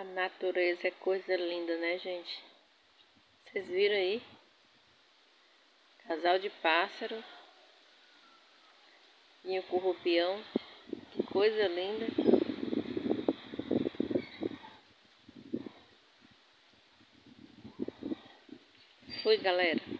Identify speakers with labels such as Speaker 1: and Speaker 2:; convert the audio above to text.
Speaker 1: A natureza é coisa linda, né, gente? Vocês viram aí? Casal de pássaro. E o corrupião Que coisa linda. Fui, galera.